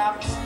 Yeah.